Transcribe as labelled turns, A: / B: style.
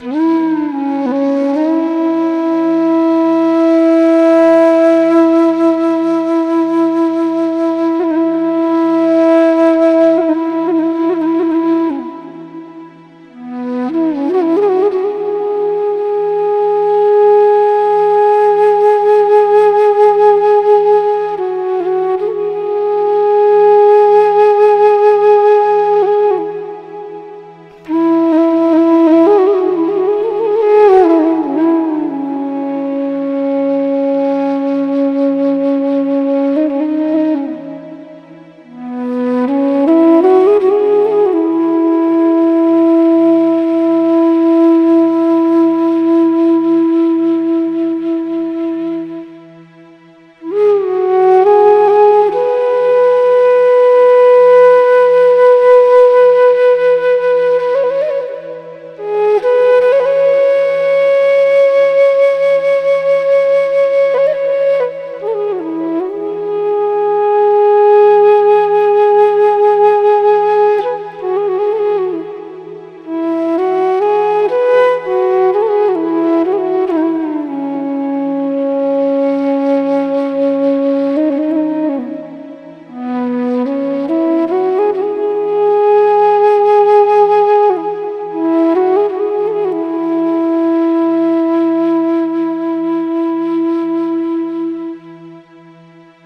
A: Mm.